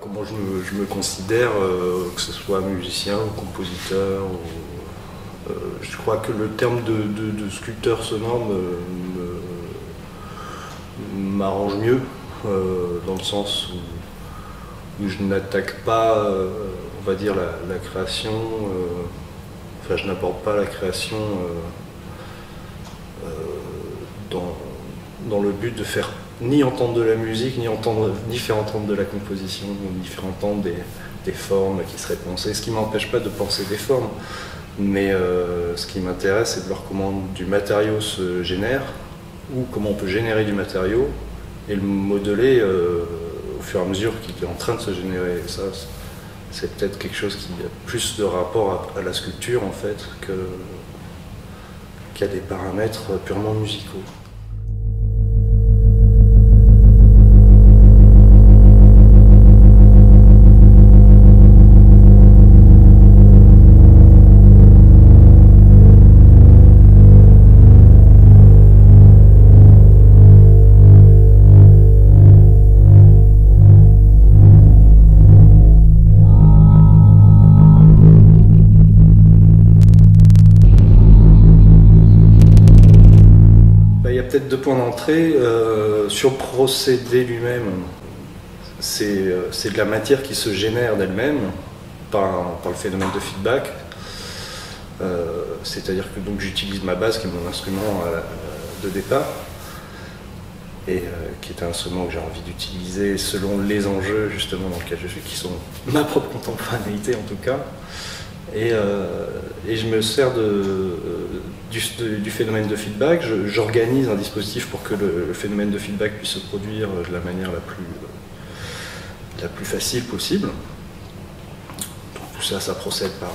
Comment je me, considère, euh, que ce soit musicien ou compositeur, euh, je crois que le terme de, sculpteur sonore m'arrange mieux, euh, dans le sens où, je n'attaque pas, euh, on va dire, la, création, euh, enfin je n'apporte pas la création euh, euh, dans, dans le but de faire ni entendre de la musique, ni, entendre, ni faire entendre de la composition, ni faire entendre des, des formes qui seraient pensées. Ce qui m'empêche pas de penser des formes, mais euh, ce qui m'intéresse, c'est de voir comment du matériau se génère, ou comment on peut générer du matériau et le modeler euh, au fur et à mesure qu'il est en train de se générer. Et ça, c'est peut-être quelque chose qui a plus de rapport à, la sculpture en fait que a des paramètres purement musicaux. Peut-être deux points d'entrée. Euh, sur le procédé lui-même, c'est euh, c'est de la matière qui se génère d'elle-même par, par le phénomène de feedback. Euh, C'est-à-dire que donc j'utilise ma base qui est mon instrument de départ et qui est un instrument que j'ai envie d'utiliser selon les enjeux justement dans lesquels je suis, qui sont ma propre contemporanéité en tout cas. Et, euh, et je me sers euh, du, phénomène de feedback. J'organise un dispositif pour que le, phénomène de feedback puisse se produire de la manière la plus, euh, la plus facile possible. Tout ça, ça procède par,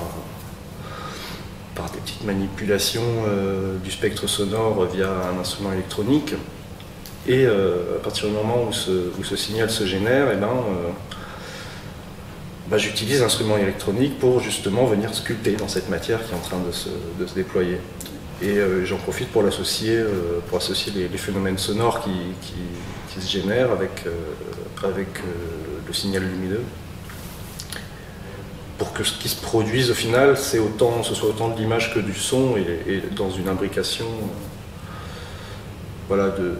par des petites manipulations euh, du spectre sonore via un instrument électronique. Et euh, à partir du moment où ce, signal se génère, eh ben, euh, bah, j'utilise l'instrument électronique pour justement venir sculpter dans cette matière qui est en train de se, déployer. Et euh, j'en profite pour l'associer, euh, pour associer les, phénomènes sonores qui, se génèrent avec, euh, le signal lumineux. Pour que ce qui se produise au final, c'est autant, ce soit autant de l'image que du son et, dans une imbrication voilà, de-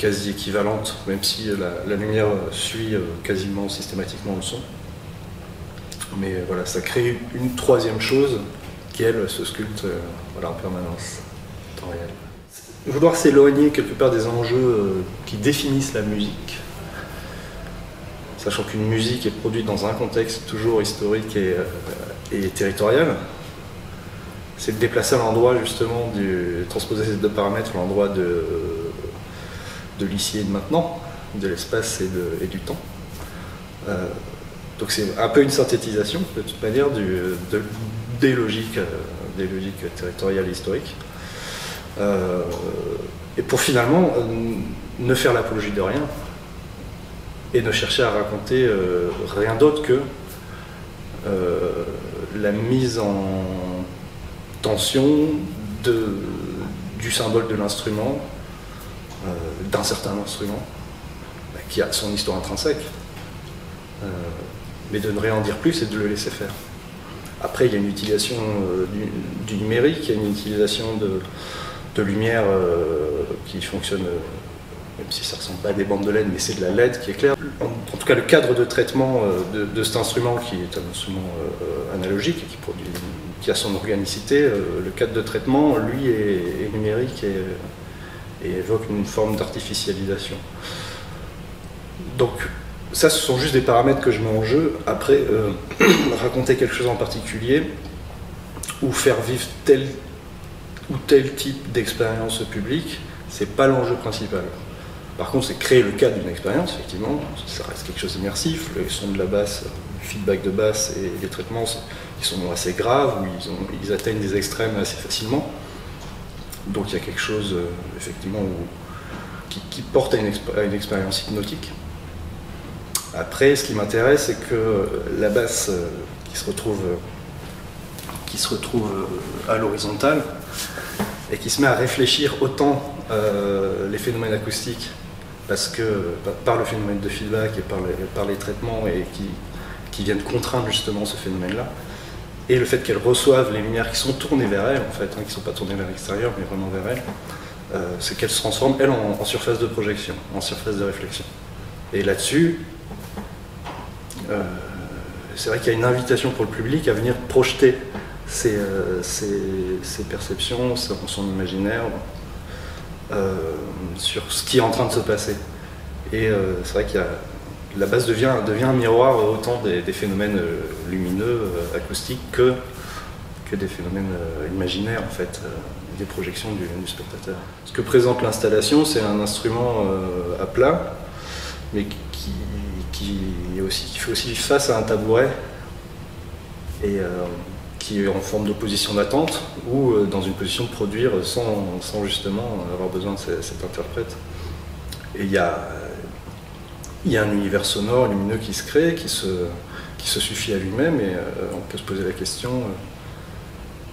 quasi équivalente, même si la, lumière suit euh, quasiment systématiquement le son. Mais euh, voilà, ça crée une troisième chose qui, elle, se sculpte euh, voilà, en permanence, en temps réel. Vouloir s'éloigner quelque part des enjeux qui définissent la musique, sachant qu'une musique est produite dans un contexte toujours historique et, territorial, c'est de déplacer à l'endroit justement du transposer ces deux paramètres l'endroit de, de l'ici et de maintenant, de l'espace et, du temps. Euh, donc c'est un peu une synthétisation de toute manière du- de- des, logiques, euh, des logiques territoriales et historiques. Euh, et pour finalement euh, ne faire l'apologie de rien et ne chercher à raconter rien d'autre que la mise en tension du symbole de l'instrument, d'un certain instrument, bah, qui a son histoire intrinsèque, Euh, mais de ne rien en dire plus et de le laisser faire. Après, il y a une utilisation euh, du, numérique, il y a une utilisation de, de lumière euh, qui fonctionne, euh, même si ça ressemble pas à des bandes de LED, mais c'est de la LED qui est claire. En, tout cas, le cadre de traitement euh, de, cet instrument, qui est un instrument euh, analogique et qui, produit, qui a son organicité, euh, le cadre de traitement, lui, est, est numérique et, et évoque une forme d'artificialisation. Donc, ça, ce sont juste des paramètres que je mets en jeu. Après, euh, raconter quelque chose en particulier ou faire vivre tel ou tel type d'expérience publique, c'est pas l'enjeu principal. Par contre, c'est créer le cadre d'une expérience, effectivement, ça reste quelque chose d'immersif. Le son de la basse, le feedback de basse et les traitements, ils sont assez graves, ont- ils atteignent des extrêmes assez facilement. Donc il y a quelque chose, euh, effectivement, qui, porte à une, expérience hypnotique. Après, ce qui m'intéresse, c'est que la basse euh, qui se retrouve, euh, euh, à l'horizontale et qui se met à réfléchir autant euh, les phénomènes acoustiques parce que par le phénomène de feedback et par les, traitements qui viennent contraindre justement ce phénomène-là, et le fait qu'elles reçoivent les lumières qui sont tournées vers elles, en fait, hein, qui ne sont pas tournées vers l'extérieur, mais vraiment vers elles, euh, c'est qu'elles se transforment, elles, en, surface de projection, en surface de réflexion. Et là-dessus, euh, c'est vrai qu'il y a une invitation pour le public à venir projeter ses, euh, perceptions, son, imaginaire sur ce qui est en train de se passer. Et c'est vrai qu'il y a la base devient, devient un miroir autant des, phénomènes lumineux, acoustiques, que, que des phénomènes imaginaires, en fait des projections du, spectateur. Ce que présente l'installation, c'est un instrument euh, à plat, mais qui, qui, fait aussi face à un tabouret, et euh, qui est en forme de position d'attente, ou euh, dans une position de produire sans, sans justement avoir besoin de cet interprète. Et il y a, il y a un univers sonore, lumineux qui se crée, qui se, suffit à lui-même, et on peut se poser la question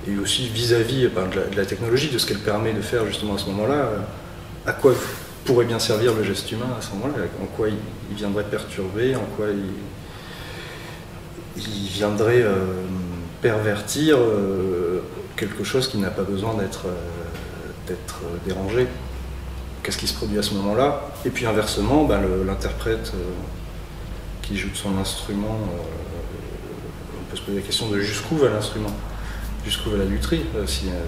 et aussi vis-à-vis ben, de, la technologie, de ce qu'elle permet de faire justement à ce moment-là, euh, à quoi pourrait bien servir le geste humain à ce moment-là, en quoi il, viendrait perturber, en quoi il, viendrait euh, pervertir euh, quelque chose qui n'a pas besoin d'être dérangé. Qu'est-ce qui se produit à ce moment-là Et puis inversement, ben, l'interprète qui joue de son instrument, on peut se poser la question de jusqu'où va l'instrument? Jusqu'où va la lutherie? Euh, euh,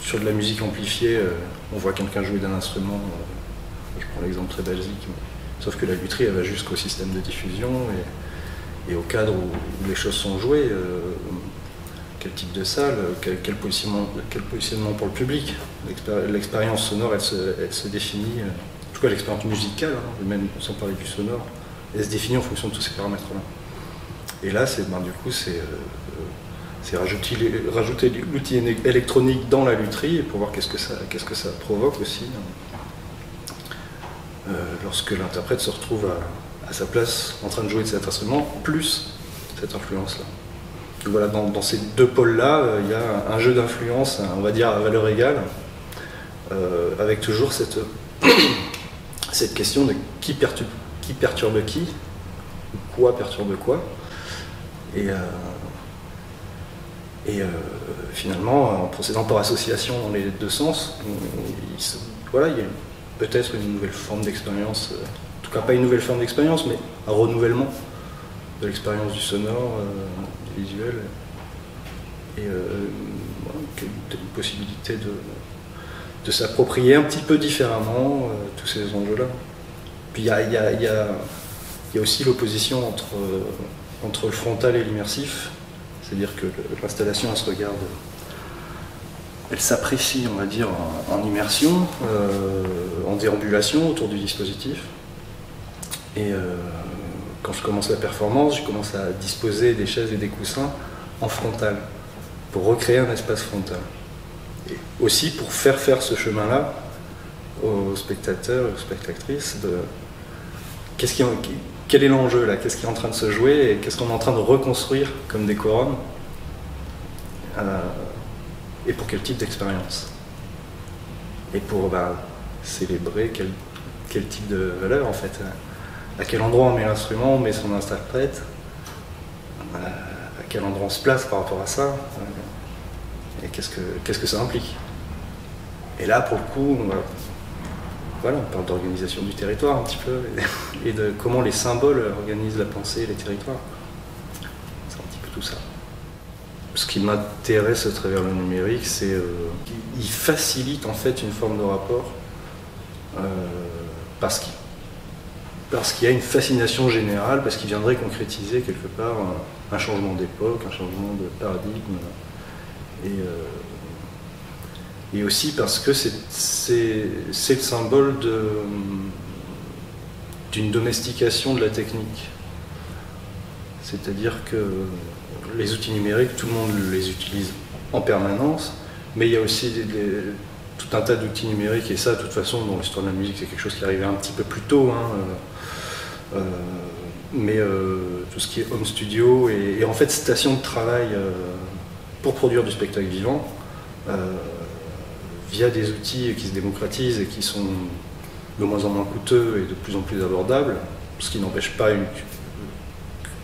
sur de la musique amplifiée, euh, on voit quelqu'un jouer d'un instrument, je prends l'exemple très basique, sauf que la lutherie elle va jusqu'au système de diffusion et, au cadre où, les choses sont jouées. Quel type de salle, quel, positionnement, quel, positionnement, pour le public. L'expérience sonore, elle se, définit, en tout cas l'expérience musicale, hein, même sans parler du sonore, elle se définit en fonction de tous ces paramètres-là. Et là, c'est ben, du coup, c'est c'est rajouter, l'outil électronique dans la lutherie pour voir qu'est-ce que ça, provoque aussi euh, lorsque l'interprète se retrouve à, sa place en train de jouer de cet instrument, plus cette influence-là. Voilà, dans, ces deux pôles-là, euh, il y a un jeu d'influence, on va dire à valeur égale, euh, avec toujours cette, cette question de qui perturbe qui, perturbe qui quoi perturbe quoi. Et, et euh, finalement, en procédant par association dans les deux sens, il, voilà, il y a peut-être une nouvelle forme d'expérience, en tout cas pas une nouvelle forme d'expérience, mais un renouvellement de l'expérience du sonore, visuel, et une possibilité de, de s'approprier un petit peu différemment tous ces enjeux-là. Puis il y a, y, y a, aussi l'opposition entre, entre le frontal et l'immersif, c'est-à-dire que l'installation, elle se regarde, elle s'apprécie, on va dire, en, immersion, euh, en déambulation autour du dispositif. Et euh, quand je commence la performance, je commence à disposer des chaises et des coussins en frontal, pour recréer un espace frontal. Et aussi pour faire faire ce chemin-là aux spectateurs, aux spectatrices, de qui, quel est l'enjeu là? Qu'est-ce qui est en train de se jouer et qu'est-ce qu'on est en train de reconstruire comme décorum euh, Et pour quel type d'expérience? Et pour bah, célébrer quel, type de valeur en fait À quel endroit on met l'instrument, on met son interprète euh, À quel endroit on se place par rapport à ça Et qu'est-ce que, que ça implique Et là, pour le coup, on voilà, on parle d'organisation du territoire un petit peu et de comment les symboles organisent la pensée et les territoires. C'est un petit peu tout ça. Ce qui m'intéresse à travers le numérique, c'est qu'il euh, facilite en fait une forme de rapport euh, parce qu'il parce qu'il y a une fascination générale, parce qu'il viendrait concrétiser quelque part un, changement d'époque, un changement de paradigme. Et, euh, aussi parce que c'est le symbole d'une domestication de la technique. C'est-à-dire que les outils numériques, tout le monde les utilise en permanence, mais il y a aussi tout un tas d'outils numériques, et ça, de toute façon, dans l'histoire de la musique, c'est quelque chose qui arrivait un petit peu plus tôt. Hein, euh, euh, mais euh, tout ce qui est home studio et, en fait station de travail pour produire du spectacle vivant, via des outils qui se démocratisent et qui sont de moins en moins coûteux et de plus en plus abordable, ce qui n'empêche pas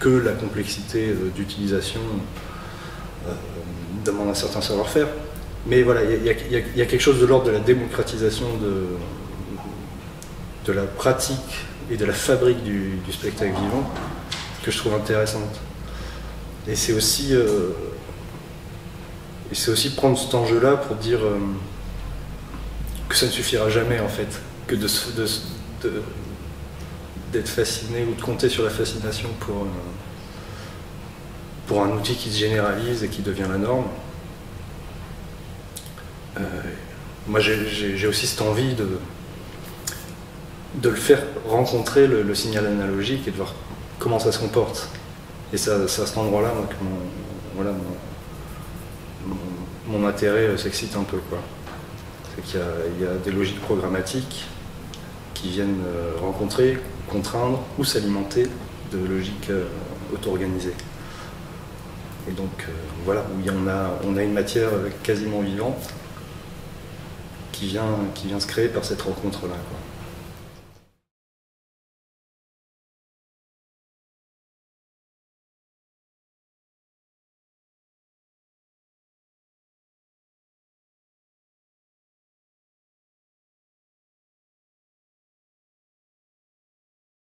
que la complexité d'utilisation demande un certain savoir-faire. Mais voilà, il y, a quelque chose de l'ordre de la démocratisation de, la pratique et de la fabrique du, spectacle vivant que je trouve intéressante. Et c'est aussi, euh, prendre cet enjeu-là pour dire euh, que ça ne suffira jamais en fait, que d'être fasciné ou de compter sur la fascination euh, pour un outil qui se généralise et qui devient la norme. Euh, moi, j'ai aussi cette envie de, de le faire rencontrer le, signal analogique et de voir comment ça se comporte. Et c'est à cet endroit-là que mon, voilà, mon, intérêt s'excite un peu. C'est qu'il y, a des logiques programmatiques qui viennent euh, rencontrer, contraindre ou s'alimenter de logiques euh, auto-organisées. Et donc voilà, a, on a une matière quasiment vivante qui vient, qui vient se créer par cette rencontre-là.